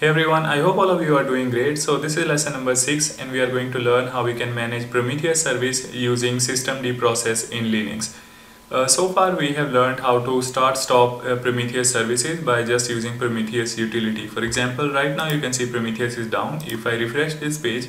Hey everyone, I hope all of you are doing great. So this is lesson number 6 and we are going to learn how we can manage Prometheus service using systemd process in Linux. Uh, so far we have learned how to start stop uh, Prometheus services by just using Prometheus utility. For example, right now you can see Prometheus is down. If I refresh this page,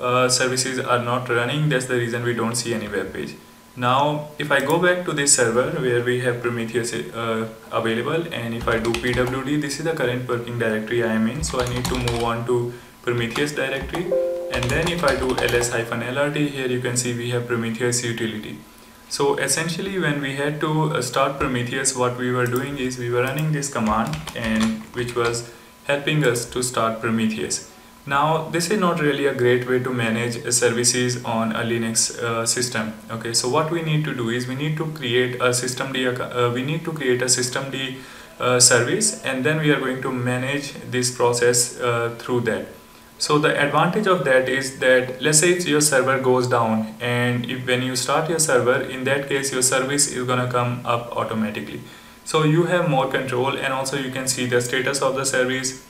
uh, services are not running. That's the reason we don't see any web page. Now, if I go back to this server where we have Prometheus uh, available and if I do pwd, this is the current working directory I am in. So I need to move on to Prometheus directory. And then if I do ls-lrt, here you can see we have Prometheus utility. So essentially when we had to uh, start Prometheus, what we were doing is we were running this command and which was helping us to start Prometheus. Now this is not really a great way to manage services on a Linux uh, system. Okay, so what we need to do is we need to create a systemd uh, we need to create a systemd uh, service and then we are going to manage this process uh, through that. So the advantage of that is that let's say your server goes down and if when you start your server in that case your service is gonna come up automatically. So you have more control and also you can see the status of the service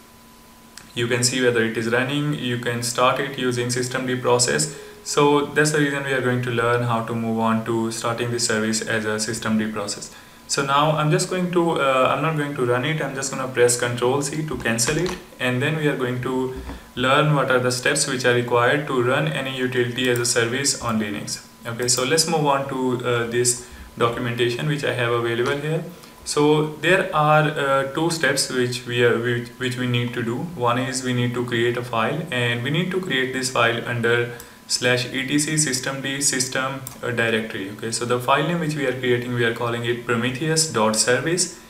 you can see whether it is running you can start it using systemd process. So that's the reason we are going to learn how to move on to starting the service as a systemd process. So now I'm just going to uh, I'm not going to run it I'm just going to press ctrl C to cancel it and then we are going to learn what are the steps which are required to run any utility as a service on Linux. Okay so let's move on to uh, this documentation which I have available here so there are uh, two steps which we are which, which we need to do. One is we need to create a file and we need to create this file under slash etc systemd system uh, directory. Okay, so the file name which we are creating we are calling it prometheus.service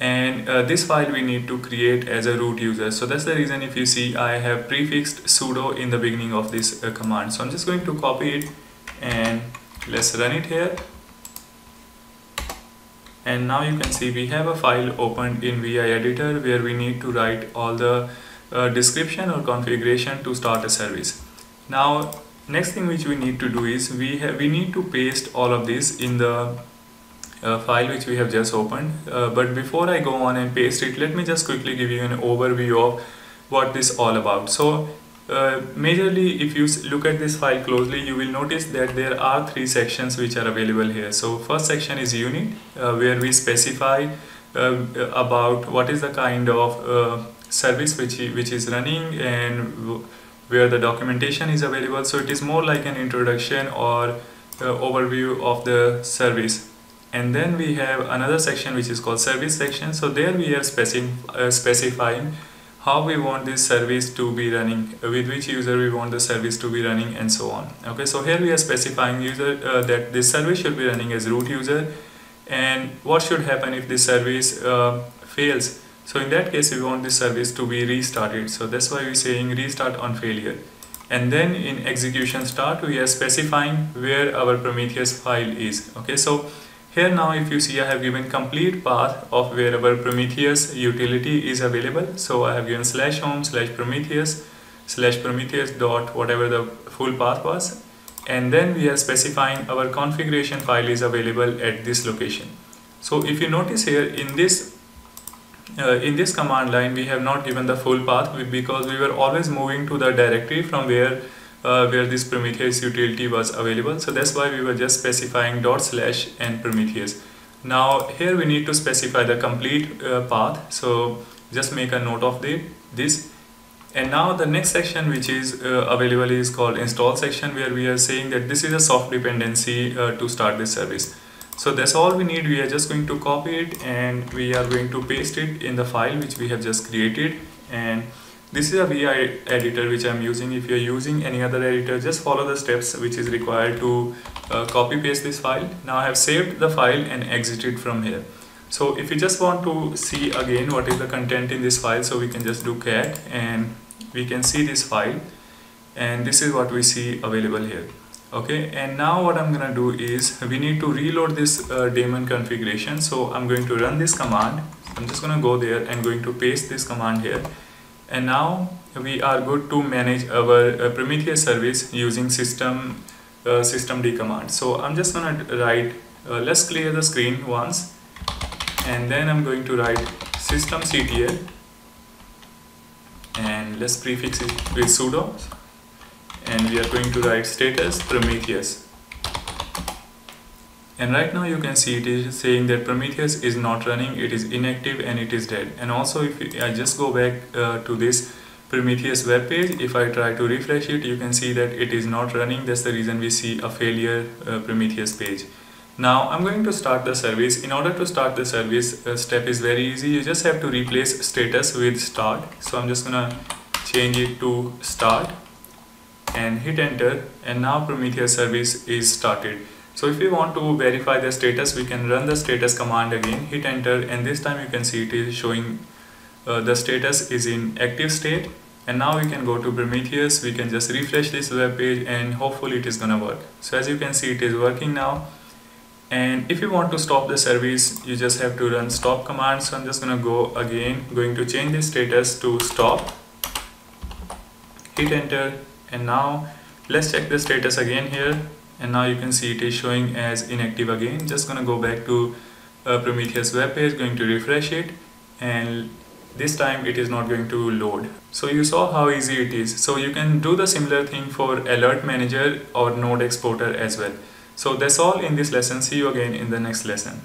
and uh, this file we need to create as a root user. So that's the reason if you see I have prefixed sudo in the beginning of this uh, command. So I'm just going to copy it and let's run it here and now you can see we have a file opened in vi editor where we need to write all the uh, description or configuration to start a service. Now next thing which we need to do is we have we need to paste all of this in the uh, file which we have just opened. Uh, but before I go on and paste it let me just quickly give you an overview of what this all about. So uh, majorly if you look at this file closely you will notice that there are three sections which are available here. So first section is unit uh, where we specify uh, about what is the kind of uh, service which which is running and where the documentation is available. So it is more like an introduction or uh, overview of the service. And then we have another section which is called service section. So there we are specifying specifying how we want this service to be running with which user we want the service to be running and so on. Okay so here we are specifying user uh, that this service should be running as root user and what should happen if this service uh, fails? So in that case we want this service to be restarted. So that's why we're saying restart on failure. And then in execution start we are specifying where our Prometheus file is. Okay so here now if you see I have given complete path of wherever Prometheus utility is available. So I have given slash home slash Prometheus slash Prometheus dot whatever the full path was and then we are specifying our configuration file is available at this location. So if you notice here in this uh, in this command line we have not given the full path because we were always moving to the directory from where uh, where this Prometheus utility was available. So that's why we were just specifying dot slash and Prometheus. Now here we need to specify the complete uh, path. So just make a note of the, this. And now the next section which is uh, available is called install section where we are saying that this is a soft dependency uh, to start this service. So that's all we need. We are just going to copy it and we are going to paste it in the file which we have just created and this is a VI editor which I'm using. If you're using any other editor, just follow the steps which is required to uh, copy paste this file. Now I have saved the file and exited from here. So if you just want to see again what is the content in this file, so we can just do cat and we can see this file and this is what we see available here. Okay, and now what I'm gonna do is we need to reload this uh, daemon configuration. So I'm going to run this command. I'm just gonna go there and going to paste this command here and now we are good to manage our uh, Prometheus service using system uh, systemd command. So I'm just gonna write uh, let's clear the screen once. And then I'm going to write systemctl and let's prefix it with sudo. And we are going to write status Prometheus and right now you can see it is saying that Prometheus is not running it is inactive and it is dead. And also if I just go back uh, to this Prometheus web page if I try to refresh it you can see that it is not running. That's the reason we see a failure uh, Prometheus page. Now I'm going to start the service. In order to start the service uh, step is very easy. You just have to replace status with start. So I'm just gonna change it to start and hit enter. And now Prometheus service is started so if we want to verify the status we can run the status command again. Hit enter. And this time you can see it is showing uh, the status is in active state. And now we can go to Prometheus. We can just refresh this web page and hopefully it is gonna work. So as you can see it is working now. And if you want to stop the service you just have to run stop command. So I'm just gonna go again going to change the status to stop. Hit enter. And now let's check the status again here and now you can see it is showing as inactive again. Just gonna go back to uh, Prometheus web page going to refresh it. And this time it is not going to load. So you saw how easy it is. So you can do the similar thing for alert manager or node exporter as well. So that's all in this lesson. See you again in the next lesson